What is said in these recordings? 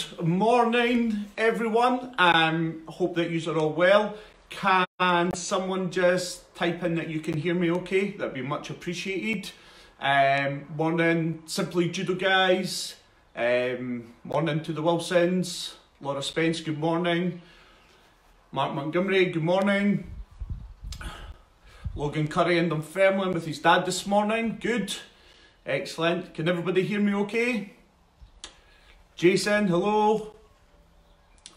Good morning, everyone. Um, hope that you are all well. Can someone just type in that you can hear me okay? That'd be much appreciated. Um, morning, Simply Judo guys. Um, morning to the Wilsons. Laura Spence, good morning. Mark Montgomery, good morning. Logan Curry and Dunfermline with his dad this morning. Good. Excellent. Can everybody hear me okay? Jason, hello.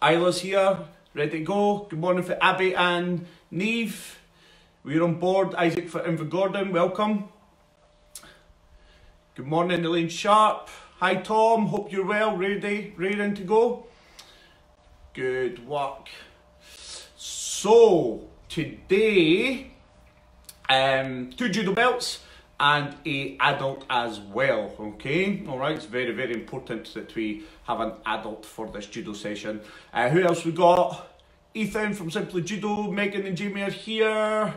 Isla's here, ready to go. Good morning for Abby and Neve. We're on board. Isaac for Invergordon, welcome. Good morning, Elaine Sharp. Hi, Tom. Hope you're well. Ready, ready to go. Good work. So today, um, two judo belts and a adult as well okay? All right it's very very important that we have an adult for this judo session. Uh, who else we got? Ethan from simply judo megan and jamie are here.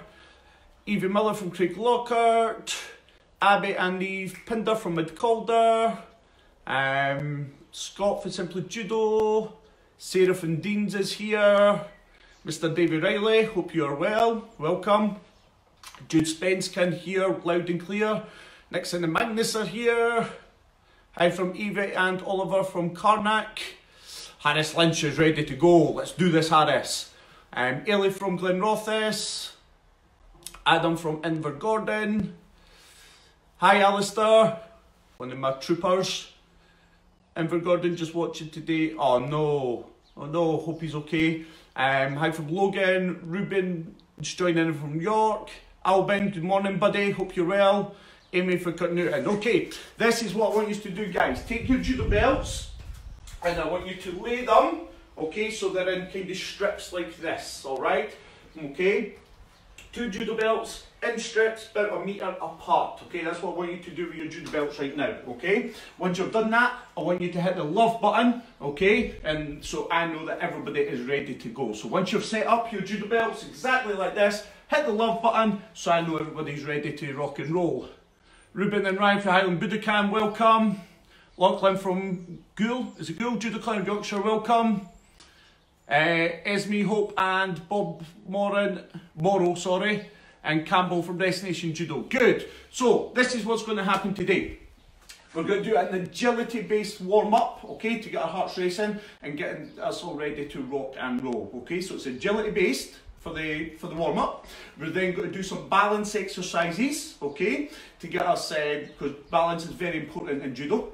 Evie miller from Craiglockhart abby and eve pinder from mid calder um, scott from simply judo. Sarah from deans is here. Mr david riley hope you are well. Welcome Jude Spence can hear loud and clear. Nixon and Magnus are here. Hi from Evie and Oliver from Carnac. Harris Lynch is ready to go. Let's do this, Harris. Um, Ellie from Glenrothes. Adam from Invergordon. Hi, Alistair. One of my troopers. Invergordon just watching today. Oh no. Oh no, hope he's okay. Um, hi from Logan. Ruben just joining in from York. Albin, good morning, buddy. Hope you're well. Amy for cutting out in. Okay, this is what I want you to do, guys. Take your judo belts and I want you to lay them, okay, so they're in kind of strips like this, all right? Okay, two judo belts in strips, about a metre apart, okay? That's what I want you to do with your judo belts right now, okay? Once you've done that, I want you to hit the love button, okay? And so I know that everybody is ready to go. So once you've set up your judo belts exactly like this, hit the love button so I know everybody's ready to rock and roll. Ruben and Ryan from Highland Budokan, welcome. Lachlan from Goole, is it Goole? Judo of Yorkshire, welcome. Uh, Esme Hope and Bob Moran, Morrow, sorry, and Campbell from Destination Judo. Good. So, this is what's going to happen today. We're going to do an agility-based warm-up, okay, to get our hearts racing and getting us all ready to rock and roll, okay? So it's agility-based for the for the warm up. We're then going to do some balance exercises, okay, to get us because uh, balance is very important in judo,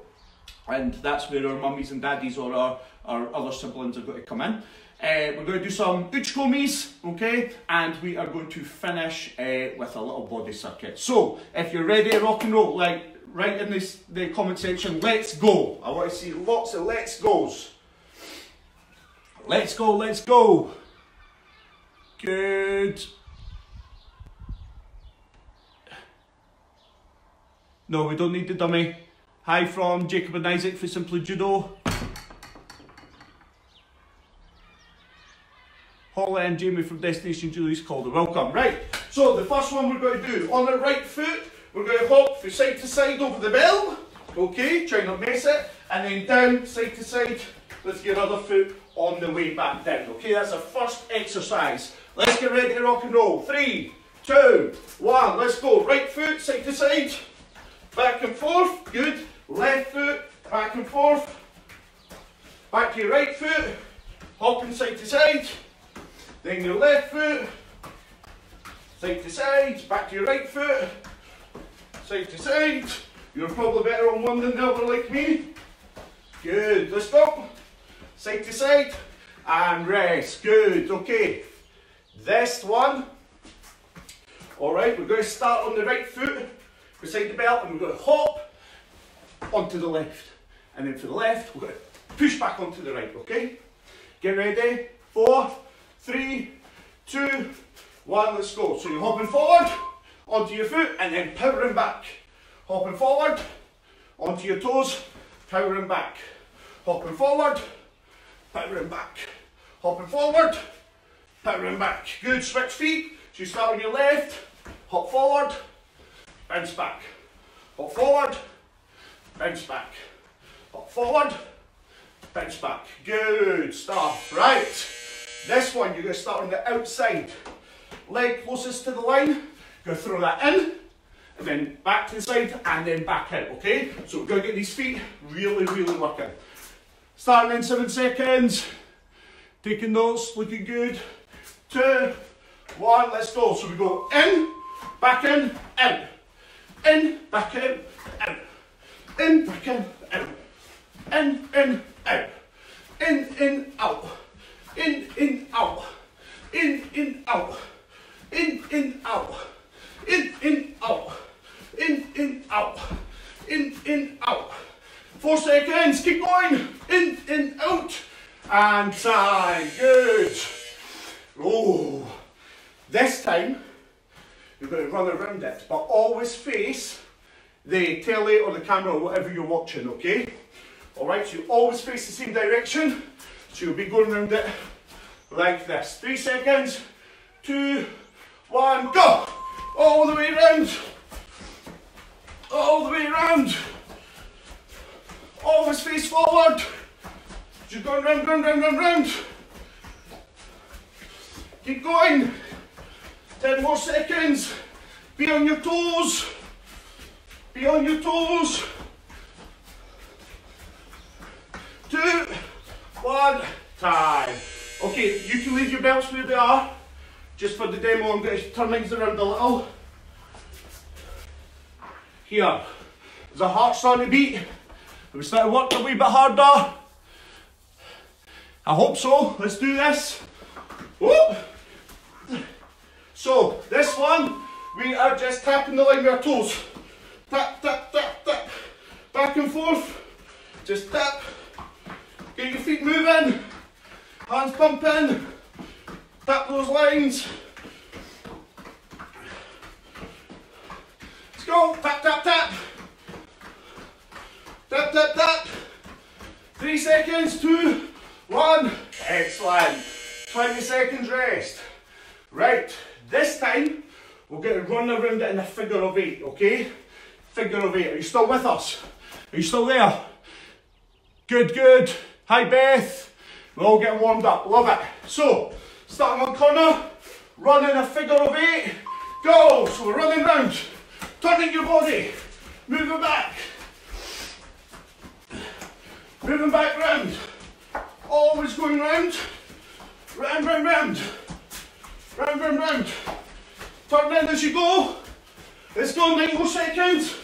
and that's where our mummies and daddies or our, our other siblings are going to come in. Uh, we're going to do some uchikomis, okay, and we are going to finish uh, with a little body circuit. So, if you're ready to rock and roll, like write in this, the comment section, let's go. I want to see lots of let's goes. Let's go, let's go. Good. No, we don't need the dummy. Hi from Jacob and Isaac for Simply Judo. Holly and Jamie from Destination Julie's Calder. Welcome. Right, so the first one we're going to do, on the right foot, we're going to hop from side to side over the bell. Okay, try not to mess it. And then down, side to side. Let's get other foot on the way back down. Okay, that's our first exercise. Let's get ready to rock and roll. Three, two, one. Let's go. Right foot, side to side. Back and forth. Good. Left foot, back and forth. Back to your right foot. Hopping side to side. Then your left foot. Side to side. Back to your right foot. Side to side. You're probably better on one than the other like me. Good. Let's stop. Side to side. And rest. Good. Okay. This one, all right, we're going to start on the right foot beside the belt and we're going to hop onto the left. And then for the left, we're going to push back onto the right, okay? Get ready, four, three, two, one, let's go. So you're hopping forward onto your foot and then powering back. Hopping forward onto your toes, powering back. Hopping forward, powering back. Hopping forward, powering back. Good, switch feet. So you start on your left, hop forward, bounce back. Hop forward, bounce back. Hop forward, bounce back. Good stuff. Right. This one, you're going to start on the outside. Leg closest to the line. Go throw that in, and then back to the side, and then back out, okay? So we're going to get these feet really, really working. Starting in seven seconds. Taking notes, looking good. Two, one, let's go. So we go in, back in, out. In, back in, out. In, back in, out. In, in, out. In, in, out. In, in, out. In, in, out. In, in, out. In, in, out. In, in, out. In, in, out. Four seconds, keep going. In, in, out. And time. Good. Oh. This time, you're to run around it, but always face the telly or the camera or whatever you're watching, okay? Alright, so you always face the same direction. So you'll be going around it like this. Three seconds, two, one, go! All the way around. All the way around. Always face forward. Just going round, round, round, round, round. Keep going. 10 more seconds. Be on your toes. Be on your toes. Two, one, time. Okay, you can leave your belts where they are. Just for the demo, I'm going to turn things around a little. Here. There's a heart starting to beat. Have we started working a wee bit harder? I hope so. Let's do this. So, this one, we are just tapping the line with our toes. Tap, tap, tap, tap. Back and forth. Just tap. Get your feet moving. Hands pumping. Tap those lines. Let's go. Tap, tap, tap. Tap, tap, tap. Three seconds. Two, one. Excellent. 20 seconds rest. Right. This time, we're going to run around it in a figure of eight, okay? Figure of eight. Are you still with us? Are you still there? Good, good. Hi, Beth. We're all getting warmed up. Love it. So, starting on corner, running a figure of eight. Go. So we're running round, turning your body, moving back, moving back round. Always going round, round, round, round. Round, round, round. Turn round as you go. Let's go, nine more seconds.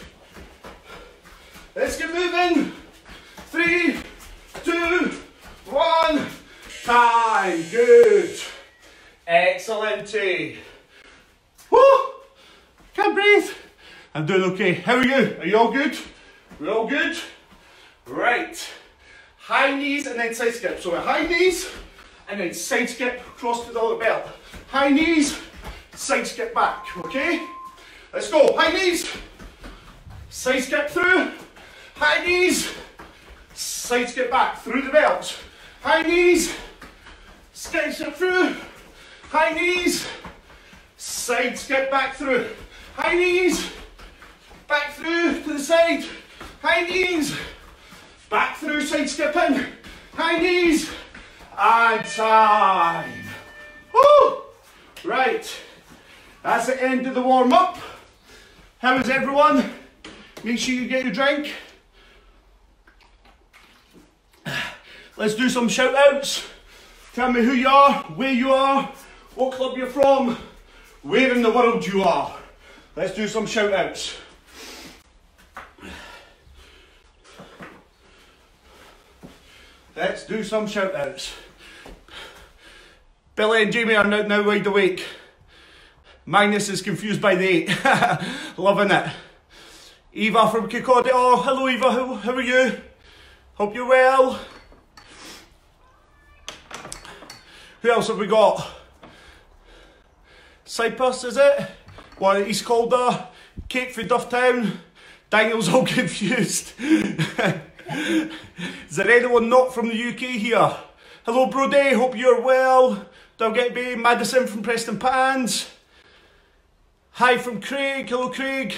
Let's get moving. Three, two, one. Time. Good. Excellent. Woo! Can't breathe. I'm doing okay. How are you? Are you all good? We're all good? Right. High knees and then side skip. So we're high knees and then side skip across to the other belt. High knees, side skip back, okay? Let's go, high knees, side skip through, high knees, side skip back through the belt. High knees, side skip through, high knees, side skip back through. High knees, back through to the side, high knees, back through, side skipping, high knees, and time. Woo! Right, that's the end of the warm up. How is everyone? Make sure you get your drink. Let's do some shout outs. Tell me who you are, where you are, what club you're from, where in the world you are. Let's do some shout outs. Let's do some shout outs. Billy and Jamie are now, now wide awake. Magnus is confused by the eight. Loving it. Eva from Kirkcaldy. Oh, hello Eva, how, how are you? Hope you're well. Who else have we got? Cyprus, is it? One East Calder. Kate for Dufftown. Daniel's all confused. there anyone not from the UK here? Hello Brody, hope you're well. Don't get me, Madison from Prestonpans. Hi from Craig, hello Craig.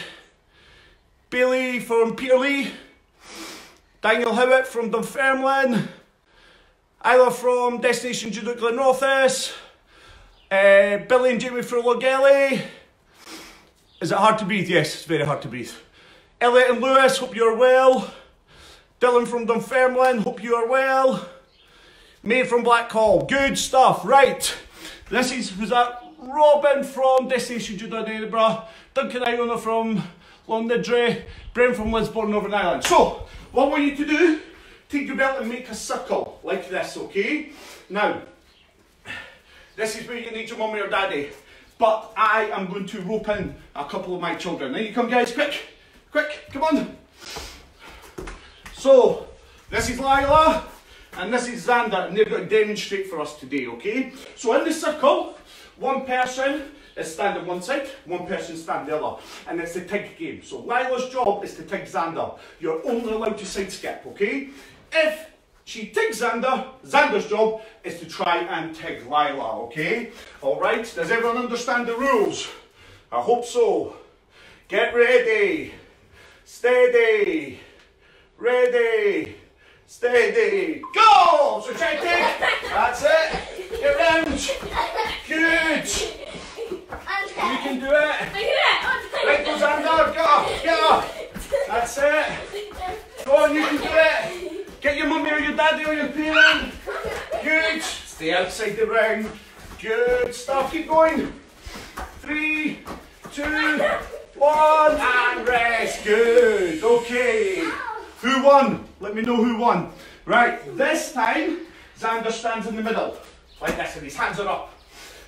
Bailey from Peterlee. Daniel Howitt from Dunfermline. either from Destination Judo Glenrothes, uh, Billy and Jamie from Lochgelly. Is it hard to breathe? Yes, it's very hard to breathe. Elliot and Lewis, hope you're well. Dylan from Dunfermline, hope you are well. May from Blackhall, good stuff. Right, this is, was that Robin from Destination Judo in Edinburgh, Duncan Iona from Londonderry, Brent from Lisburn, Northern Ireland. So, what we need to do, take your belt and make a circle like this, okay? Now, this is where you need your mummy or daddy. But I am going to rope in a couple of my children. Now you come guys, quick, quick, come on. So, this is Lila, and this is Xander, and they're going to demonstrate for us today, okay? So in the circle, one person is standing one side, one person stand the other. And it's a tig game. So Lila's job is to tig Xander. You're only allowed to side skip, okay? If she tigs Xander, Xander's job is to try and tig Lila, okay? Alright, does everyone understand the rules? I hope so. Get ready. Steady. Ready. Steady. Go! So try tig. That's it. Get round. Good. You can do it. i Right, goes under. Go. Go. That's it. Go on, you can do it. Get your mummy or your daddy or your parent. Good. Stay outside the ring. Good stuff. Keep going. Three, two, one, and rest. Good. Okay. Who won? Let me know who won. Right, this time, Xander stands in the middle. Like this, and his hands are up.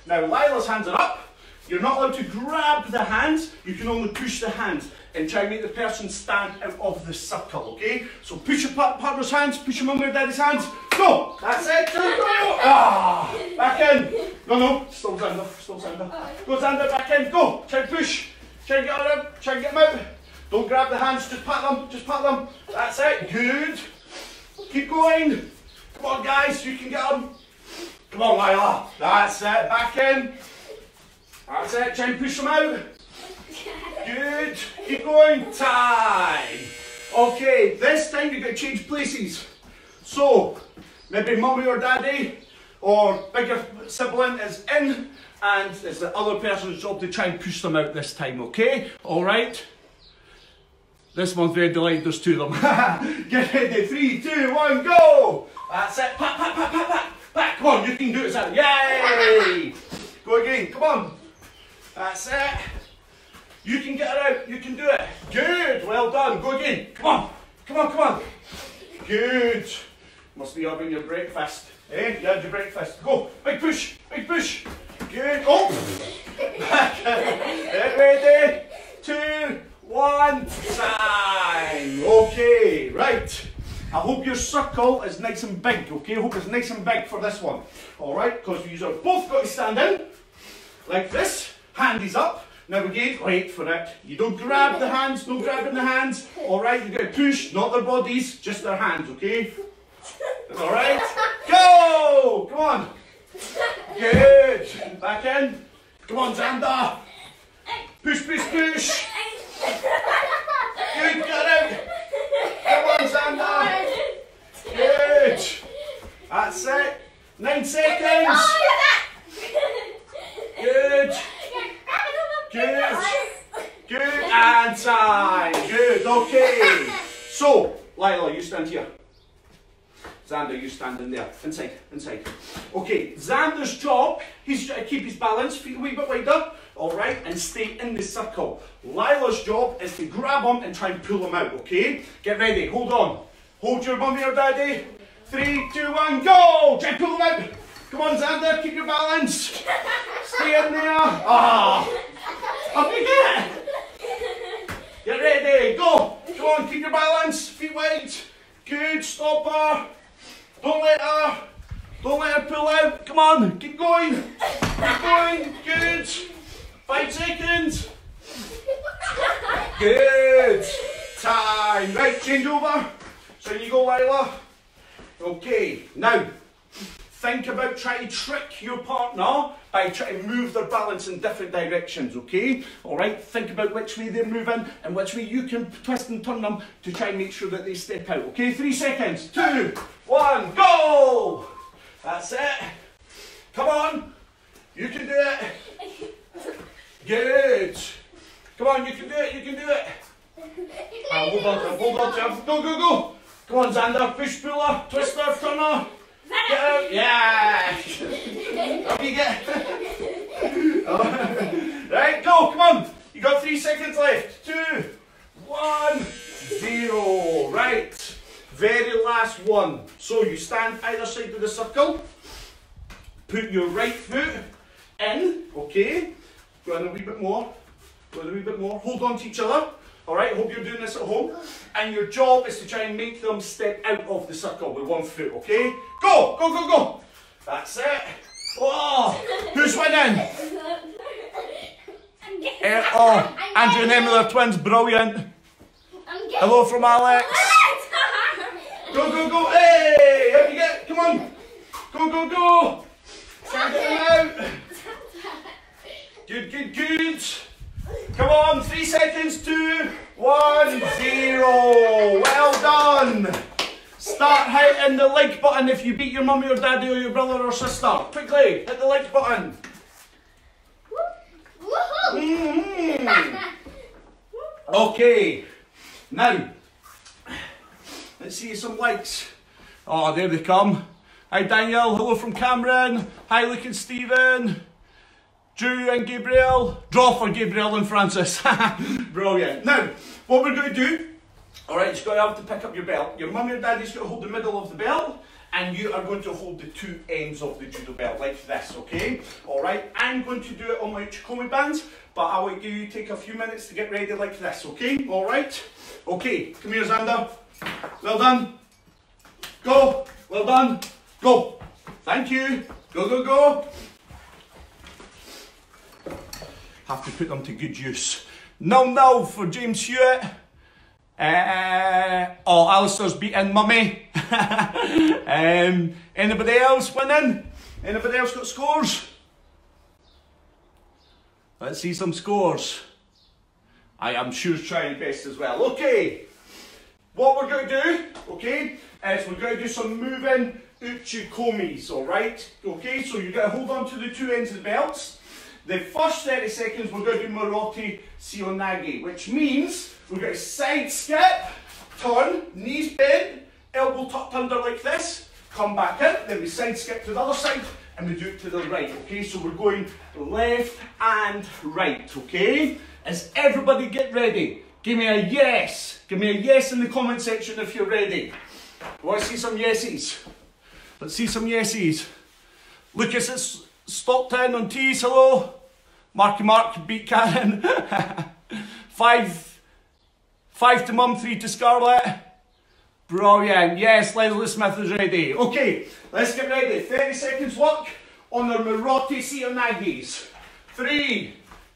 Now Lila's hands are up. You're not allowed to grab the hands, you can only push the hands and try and make the person stand out of the circle, okay? So push your partner's hands, push your mum or daddy's hands, go! That's it, go! Ah, back in. No, no, still Xander, still Xander. Go Xander, back in, go! Try and push, try and get out, try and get them out. Don't grab the hands, just pat them, just pat them. That's it, good. Keep going. Come on guys, you can get them. Come on, Lila. That's it. Back in. That's it. Try and push them out. Good. Keep going. Time. Okay, this time you've got to change places. So, maybe mummy or daddy or bigger sibling is in and it's the other person's job to try and push them out this time, okay? Alright? This one's very delayed, there's two of them. Get ready, three, two, one, go! That's it, pat, pat, pat, pat, pat. Back, come on, you can do it, Sam. Yay! Go again, come on. That's it. You can get it out, you can do it. Good, well done. Go again. Come on, come on, come on. Good. Must be having your breakfast. Eh? You had your breakfast. Go, big push, big push. Good. Oh! Back. Get ready. Two, one, time. Okay, right. I hope your circle is nice and big, okay? I hope it's nice and big for this one. Alright, because you have both got to stand in, like this, hand is up. Now again, wait for it. You don't grab the hands, no grabbing the hands. Alright, you got to push, not their bodies, just their hands, okay? Alright? Go! Come on. Good. Back in. Come on, Xander. Push, push, push. Good, get out. Come on, Xander. Good. That's it. Nine seconds. Good. Good. Good. And time. Good. Okay. So, Lila, you stand here. Xander, you stand in there. Inside, inside. Okay, Xander's job, he's to keep his balance, feet a wee bit wider, alright, and stay in the circle. Lila's job is to grab him and try and pull him out, okay? Get ready, hold on. Hold your mummy or daddy. Three, two, one, go! Try and pull him out. Come on, Xander, keep your balance. Stay in there. Ah! Up you get! Get ready, go! Come on, keep your balance, feet wide. Good, stop her. Don't let her. Don't let her pull out. Come on, keep going. Keep going. Good. Five seconds. Good. Time. Right, change over. So you go, Lila. Okay, now think about trying to trick your partner by trying to move their balance in different directions, okay? All right, think about which way they're moving and which way you can twist and turn them to try and make sure that they step out, okay? Three seconds, two, one, go! That's it. Come on. You can do it. Good. Come on, you can do it, you can do it. Ah, hold on hold on. Go, go, go. Come on, Xander. Push puller, twister, turner. Get out. Yeah. Up you get. right, go, come on. You got three seconds left. Two, one, zero. Right. Very last one. So you stand either side of the circle. Put your right foot in, okay? Go in a wee bit more. Go in a wee bit more. Hold on to each other. Alright, hope you're doing this at home. And your job is to try and make them step out of the circle with one foot, okay? Go, go, go, go. That's it. Who's winning? Eh, oh, Andrew and Emily are twins, brilliant. Hello from Alex. Go, go, go. Hey, how you get? Come on. Go, go, go. Start getting out. Good, good, good. Come on, three seconds, two, one, zero. Well done. Start hitting the like button if you beat your mummy or daddy or your brother or sister. Quickly, hit the like button. Mm. Okay, now, let's see some likes. Oh, there they come. Hi Daniel, hello from Cameron. Hi Luke and Stephen. Drew and Gabriel. Draw for Gabriel and Francis. Brilliant. Now, what we're going to do, alright, you're going to have to pick up your belt. Your mummy or daddy's going to hold the middle of the belt and you are going to hold the two ends of the judo belt like this, okay? Alright, I'm going to do it on my Chikomi bands, but I will give you take a few minutes to get ready like this, okay? Alright? Okay, come here Xander. Well done. Go. Well done. Go. Thank you. Go, go, go. Have to put them to good use. Nil nil for James Hewitt. Uh, oh, Alistair's beating Mummy. um, anybody else winning? Anybody else got scores? Let's see some scores. I am sure trying best as well. Okay, what we're going to do, okay, is we're going to do some moving uchikomis, alright? Okay, so you're going to hold on to the two ends of the belts. The first 30 seconds we're going to do Morote Seoinage, which means we're going to side skip, turn, knees bent, elbow tucked under like this, come back in, then we side skip to the other side, and we do it to the right, okay? So we're going left and right, okay? As everybody get ready, give me a yes. Give me a yes in the comment section if you're ready. I want to see some yeses. Let's see some yeses. Lucas is Stockton on tees, hello. Marky Mark beat Karen. five, five to mum, three to Scarlett. Brilliant. Yes, Leslie Smith is ready. Okay, let's get ready. 30 seconds work on the Morote Seoinages. Three,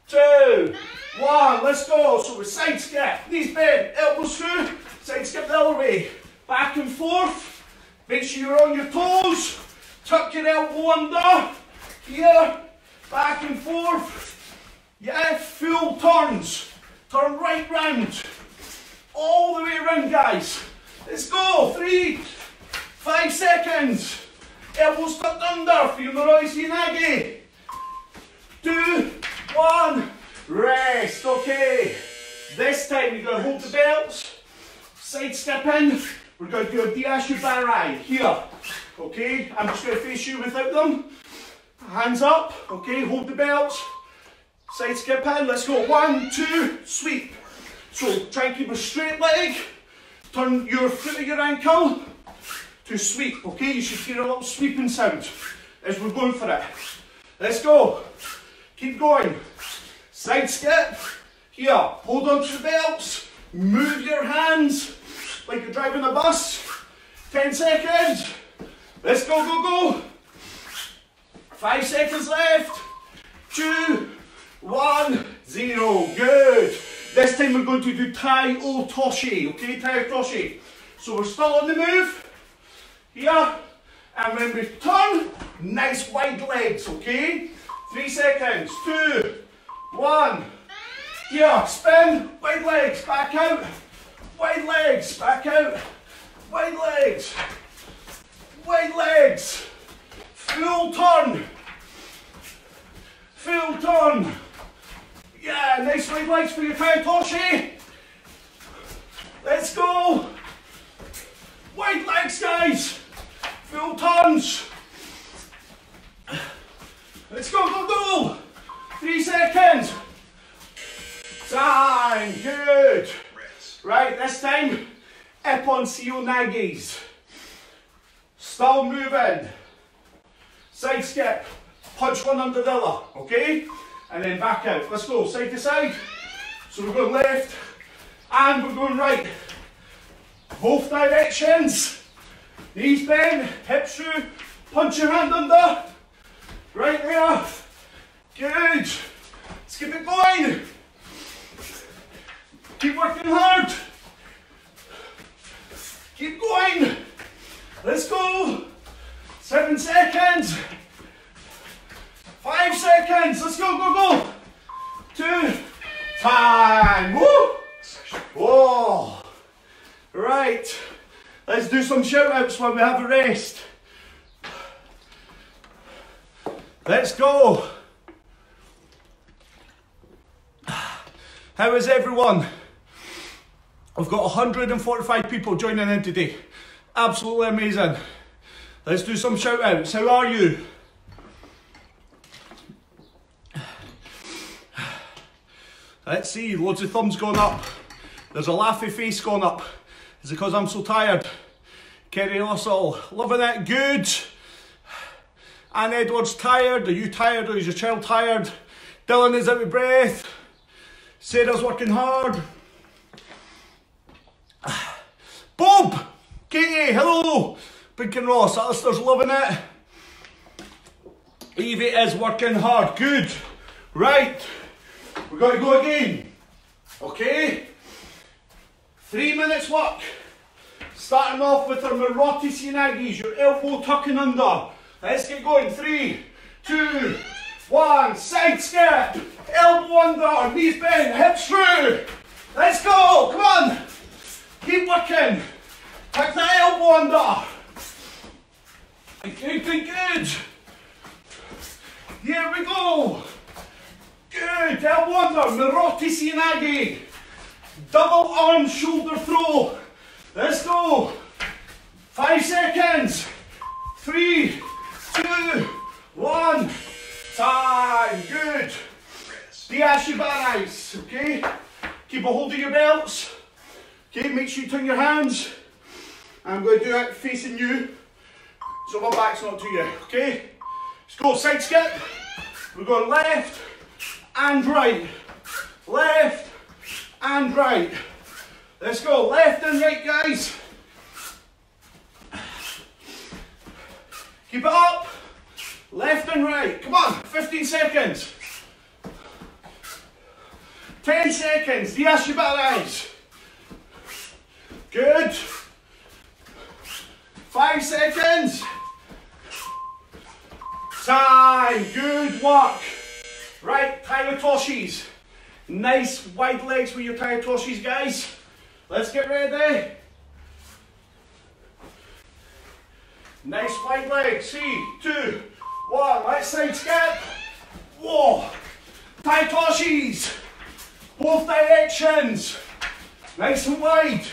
two, one, let's go. So we side skip, knees bent, elbows through, side skip the other way. Back and forth. Make sure you're on your toes. Tuck your elbow under. Here, back and forth. Yeah, full turns. Turn right round. All the way around, guys. Let's go. Three, five seconds. Elbows tucked under for your Morote Seoinage. Two, one, rest. Okay. This time you're going to hold the belts. Side step in. We're going to do a Deashi Barai here. Okay, I'm just going to face you without them. Hands up, okay, hold the belts. Side skip in, let's go. One, two, sweep. So try and keep a straight leg. Turn your foot of your ankle to sweep, okay? You should hear a little sweeping sound as we're going for it. Let's go. Keep going. Side skip. Here, hold on to the belts. Move your hands like you're driving a bus. 10 seconds. Let's go, go, go. Five seconds left. Two, one, zero. Good. This time we're going to do Tai Otoshi. Okay, Tai Otoshi. So we're still on the move. Here. And when we turn, nice wide legs, okay? Three seconds. Two, one. Here, spin, wide legs, back out. Wide legs, back out. Wide legs. Wide legs. Full turn. Full turn. Yeah, nice wide legs for your Toshi. Eh? Let's go. Wide legs, guys. Full turns. Let's go, go, go. Three seconds. Time. Good. Right, this time, Ippon Seoinages. Still moving. Side skip. Punch one under the other, okay? And then back out. Let's go, side to side. So we're going left and we're going right. Both directions. Knees bend, hips through, punch your hand under. Right there. Good. Let's keep it going. Keep working hard. Keep going. Let's go. Seven seconds. Five seconds. Let's go, go, go. Two. Time. Woo. Whoa. Right. Let's do some shout outs when we have a rest. Let's go. How is everyone? I've got 145 people joining in today. Absolutely amazing. Let's do some shout outs. How are you? Let's see, loads of thumbs going up. There's a laughy face going up. Is it because I'm so tired? Kerry Russell, loving it, good. Anne Edwards tired, are you tired or is your child tired? Dylan is out of breath. Sarah's working hard. Bob! Katie, hello! Pink Ross, Alistair's loving it. Evie is working hard, good. Right, we're going to go again. Okay? Three minutes work. Starting off with our Morote Seoinages, your elbow tucking under. Let's get going. Three, two, one. Side skip. Elbow under, knees bent, hips through. Let's go. Come on. Keep working. Tuck that elbow under. Good, good, good. Here we go. Good. Elbow under. Morote Seoinage. Double arm shoulder throw. Let's go. Five seconds. Three, two, one. Time. Good. Deashi Barais. Okay. Keep a hold of your belts. Okay. Make sure you turn your hands. I'm going to do it facing you. So my back's not to you. Okay. Let's go. Side skip. We're going left and right. Left and right. Let's go left and right, guys. Keep it up. Left and right. Come on, 15 seconds. 10 seconds. Yes, you better eyes. Good. Five seconds. Time. Good work. Right, Toshis. Nice wide legs with your Toshis, guys. Let's get ready. Nice wide legs. Three, two, one. Let's side skip. Whoa. Toshis. Both directions. Nice and wide.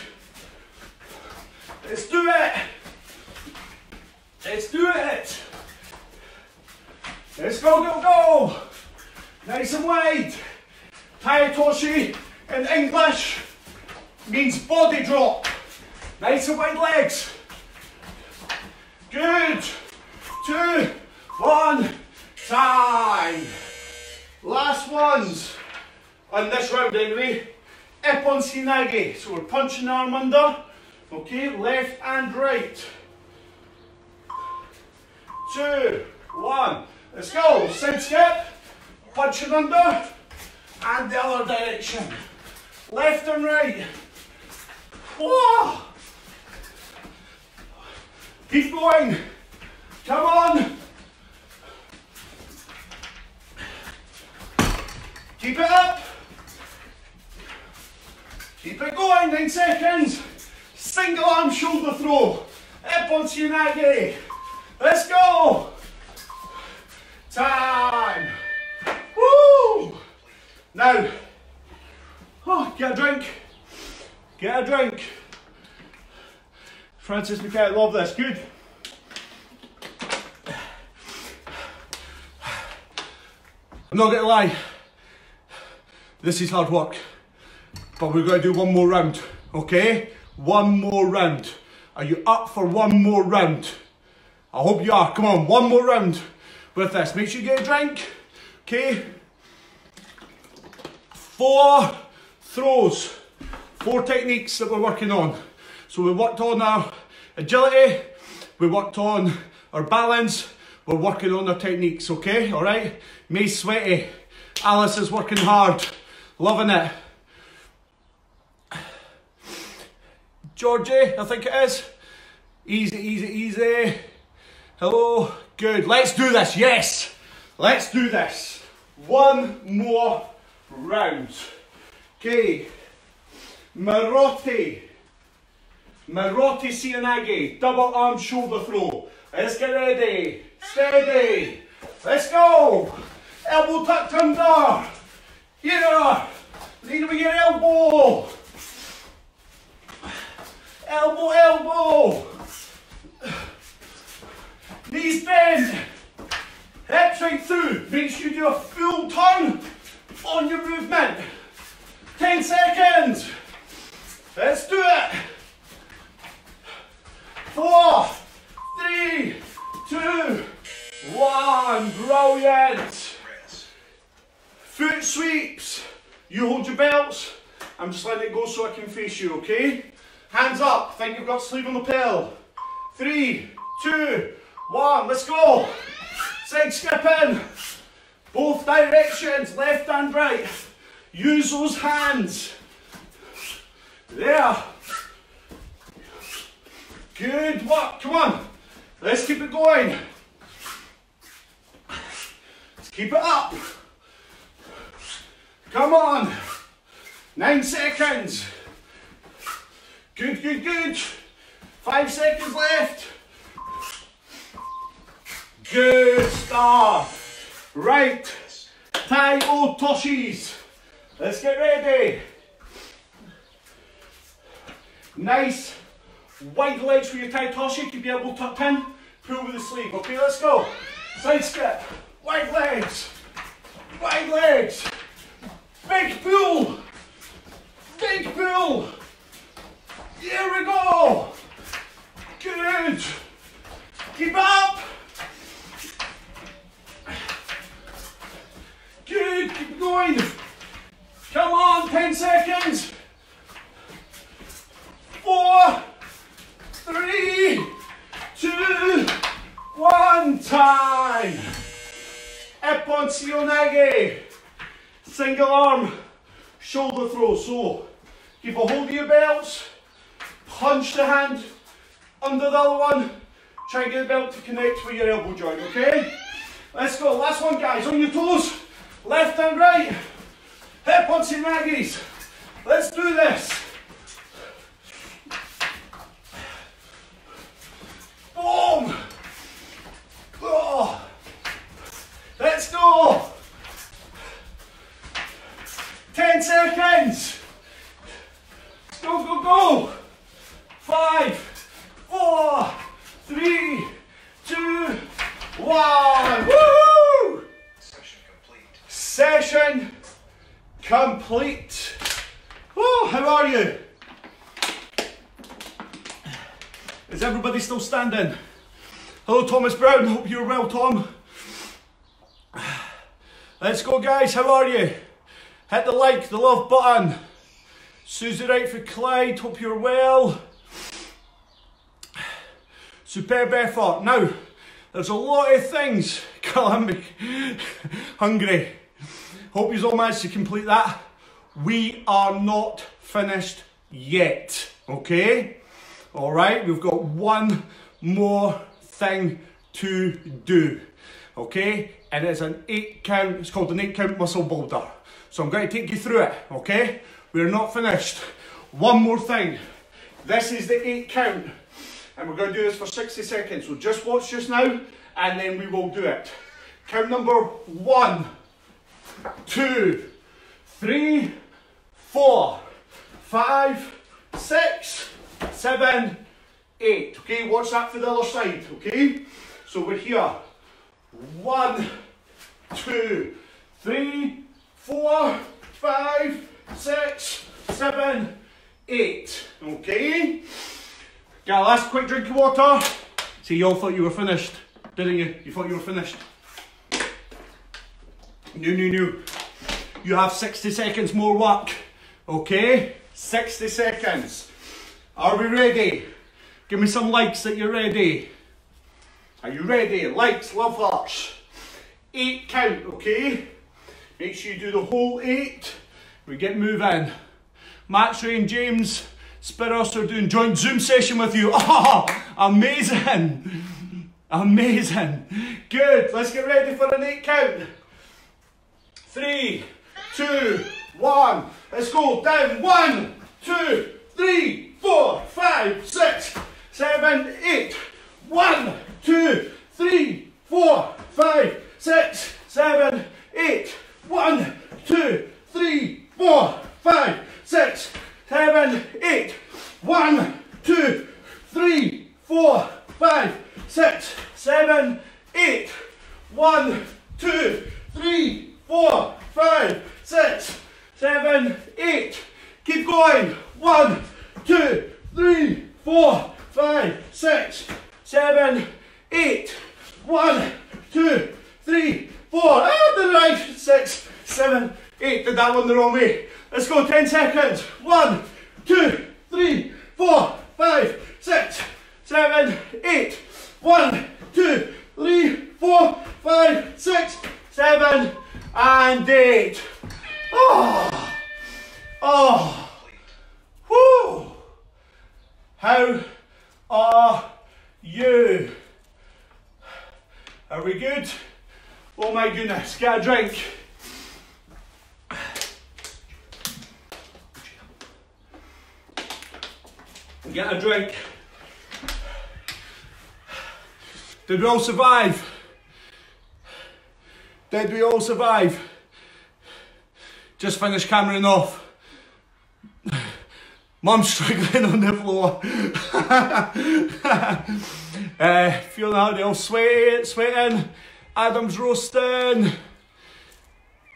Let's do it. Let's do it. Let's go, go, go. Nice and wide. Toshi in English means body drop. Nice and wide legs. Good. Two, one, time. Last ones on this round anyway. Ippon Seoinage. So we're punching arm under. Okay, left and right. Two, one. Let's go. Side Punching under. And the other direction. Left and right. Whoa. Keep going. Come on. Keep it up. Keep it going, nine seconds. Single arm shoulder throw. Ippon Seoinage. Let's go. Time. Now, oh, get a drink. Get a drink. Francis McKay, love this. Good. I'm not gonna lie. This is hard work. But we're gonna do one more round, okay? One more round. Are you up for one more round? I hope you are. Come on, one more round with this. Make sure you get a drink, okay? Four throws, four techniques that we're working on. So we worked on our agility, we worked on our balance, we're working on our techniques, okay? All right? May's sweaty. Alice is working hard. Loving it. Georgie, I think it is. Easy, easy, easy. Hello. Good. Let's do this. Yes. Let's do this. One more round. Okay. Morote. Morote Seoinage. Double arm shoulder throw. Let's get ready. Steady. Let's go. Elbow tucked under. Here. Lean with your elbow. Elbow, elbow. Knees bend. Hips right through. Make sure you do a full turn on your movement. 10 seconds. Let's do it. Four, three, two, one. Brilliant. Foot sweeps. You hold your belts. I'm just letting it go so I can face you, okay? Hands up. Think you've got sleeve on the pill. Three, two, one. Let's go. Side skipping. Both directions, left and right. Use those hands. There. Good work. Come on. Let's keep it going. Let's keep it up. Come on. Nine seconds. Good, good, good. Five seconds left. Good stuff. Right. Tai Otoshis. Let's get ready. Nice wide legs for your Tai Toshi. Keep your elbow tucked in. Pull with the sleeve. Okay, let's go. Side step, Wide legs. Wide legs. Big pull. Big pull. Here we go. Good. Keep up. Good. Keep going. Come on. 10 seconds. Four, three, two, one. Time. Seoinage. Single arm shoulder throw. So keep a hold of your belts. Punch the hand under the other one. Try and get the belt to connect with your elbow joint, okay? Let's go. Last one, guys. On your toes. Left and right. Ippon Seoinages. Let's do this. Boom. Oh. Let's go. 10 seconds. Go, go, go. Five, four, three, two, one. Session complete. Oh, how are you? Is everybody still standing? Hello, Thomas Brown. Hope you're well, Tom. Let's go, guys. How are you? Hit the like, the love button. Susie Wright for Clyde. Hope you're well. Superb effort. Now, there's a lot of things. God, I'm hungry. Hope you all managed to complete that. We are not finished yet. Okay? All right, we've got one more thing to do. Okay? And it's an eight count, it's called an eight count muscle boulder. So I'm going to take you through it. Okay? We're not finished. One more thing. This is the eight count. And we're going to do this for 60 seconds. So just watch just now and then we will do it. Count number one, two, three, four, five, six, seven, eight. Okay, watch that for the other side, okay? So we're here. One, two, three, four, five, six, seven, eight. Okay? Got a last quick drink of water. See, you all thought you were finished, didn't you? You thought you were finished. No, no, no. You have 60 seconds more work. Okay? 60 seconds. Are we ready? Give me some likes that you're ready. Are you ready? Likes, love hearts. Eight count, okay? Make sure you do the whole eight. We get moving. Max Ray and James Spiros are doing joint Zoom session with you. Oh, amazing. Amazing. Good. Let's get ready for an eight count. Three, two, one. Let's go. Down. One, two, three, four, five, six, seven, eight. One, two, three, four, five, six, seven, eight. One, two, three, four, five, six, seven, eight. One, two, three, four, five, six, seven, eight. One, two, three, four, five, six, seven, eight. Keep going. One, two, three, four, five, six, seven, eight. One, two, three, four. Ah, the right. Six, seven, eight. Did that one the wrong way. Let's go. Ten seconds. One, two, three, four, five, six, seven, eight. One, two, three, four, five, six, seven, and eight. Oh, oh, whoo. How are you? Are we good? Oh my goodness, get a drink. Get a drink. Did we all survive? Did we all survive? Just finished cameraing off. Mum's struggling on the floor. uh, feeling how they all sweat, sweating. Adam's roasting.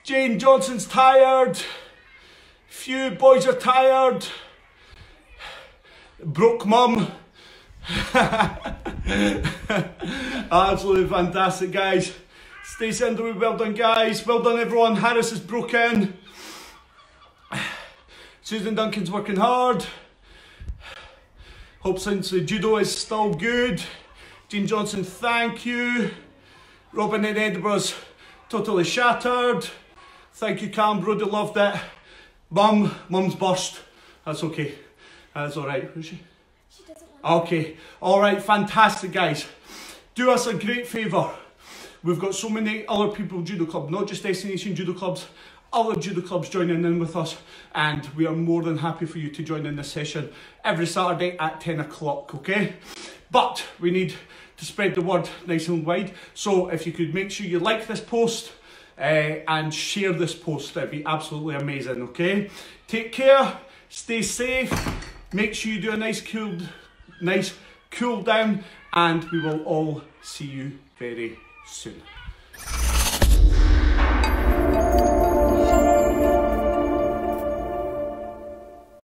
Jane Johnson's tired. Few boys are tired. Broke mum. Absolutely fantastic, guys. Stacey Underwood, well done, guys. Well done, everyone. Harris is broken. Susan Duncan's working hard. Hope since the judo is still good. Jean Johnson, thank you. Robin in Edinburgh's totally shattered. Thank you, Cam. Brody loved it. Mum, mum's burst. That's okay. That's all right. Who's she? She doesn't want Okay. All right. Fantastic, guys. Do us a great favour. We've got so many other people judo club, not just Destination Judo Clubs, other judo clubs joining in with us, and we are more than happy for you to join in this session every Saturday at 10 o'clock, okay? But we need to spread the word nice and wide, so if you could make sure you like this post uh, and share this post, that'd be absolutely amazing, okay? Take care, stay safe, make sure you do a nice cool, nice cool down, and we will all see you very soon.